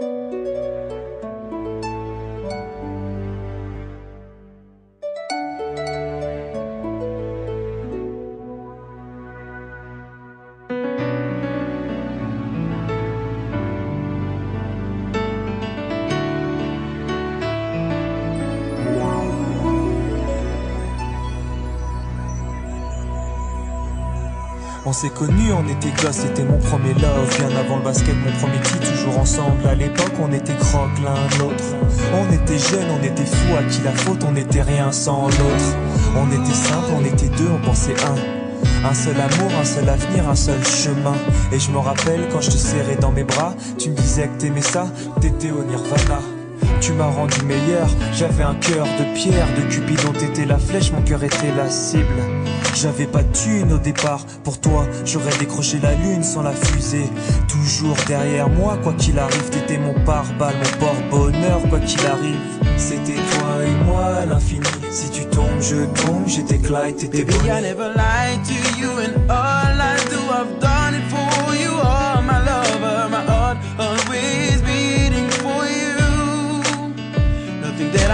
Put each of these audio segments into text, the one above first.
Thank you. On s'est connus, on était gosses, c'était mon premier love. Bien avant le basket, mon premier titre, toujours ensemble. À l'époque, on était croque l'un l'autre. On était jeunes, on était fous, à qui la faute, on n'était rien sans l'autre. On était simple, on était deux, on pensait un. Un seul amour, un seul avenir, un seul chemin. Et je me rappelle quand je te serrais dans mes bras, tu me disais que t'aimais ça, t'étais au nirvana. Tu m'as rendu meilleur, j'avais un cœur de pierre, de Cupidon t'étais la flèche, mon cœur était la cible. J'avais pas de thune au départ, pour toi j'aurais décroché la lune sans la fusée. Toujours derrière moi, quoi qu'il arrive, t'étais mon pare-balles, mon porte-bonheur, quoi qu'il arrive. C'était toi et moi à l'infini. Si tu tombes, je tombe, j'étais Clyde, t'étais Baby, I Bonnie. never lied to you, and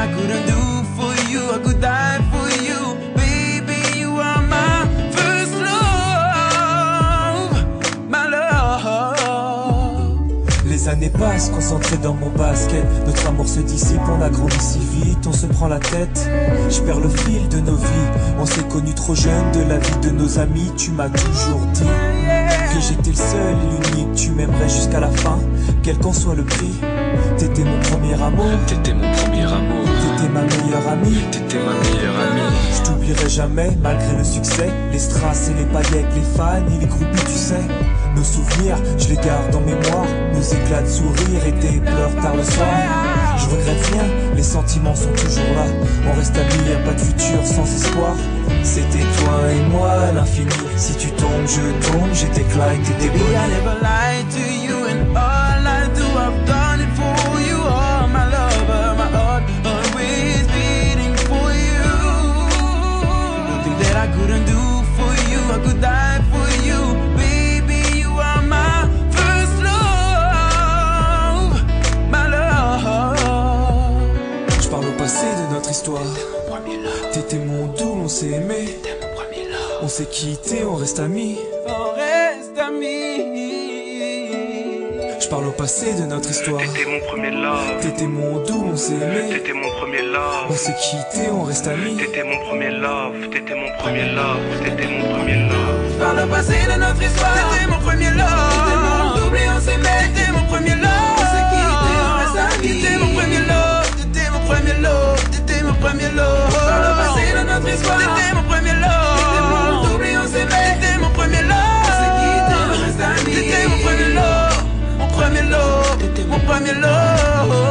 I couldn't do for you, I could die for you. Baby, you are my first love, my love. Les années passent, concentré dans mon basket. Notre amour se dissipe, on a grandi si vite, on se prend la tête. Je perds le fil de nos vies. On s'est connus trop jeunes, de la vie de nos amis. Tu m'as toujours dit que j'étais le seul et l'unique. Tu m'aimerais quel qu'en soit le prix. T'étais mon premier amour, T'étais mon premier amour, t'étais ma meilleure amie. t'étais ma meilleure amie. Je t'oublierai jamais, malgré le succès. Les strass et les paillettes, les fans et les groupies, tu sais. Nos souvenirs, je les garde en mémoire. Nos éclats de sourire et tes pleurs tard le soir. Je regrette rien, les sentiments sont toujours là. On reste amis, y a pas de futur sans espoir. C'était toi et moi à l'infini. Si tu tombes, je tombe, j'étais Clyde, t'étais Baby, couldn't do for you, I could die for you. Baby, you are my first love, my love. Je parle au passé de notre histoire. T'étais mon doux, on s'est aimé. On s'est quitté, on reste amis. On reste amis. Je parle au passé de notre histoire. T'étais mon premier love, T'étais mon doux, on s'est aimé. t'étais mon premier On s'est quitté, on reste amis. t'étais mon premier love, t'étais mon premier love, t'étais mon premier love. Par le passé de notre histoire, t'étais mon premier love. T'étais mon double et on s'aimait, t'étais mon premier love. On s'est quitté, on reste amis. T'étais mon premier love, t'étais mon premier love, t'étais mon premier love. Par le passé de notre histoire, t'étais mon premier love. T'étais mon double et on s'aimait, t'étais mon premier love. On s'est quitté, on reste amis. T'étais mon premier love, mon premier love, t'étais mon premier love.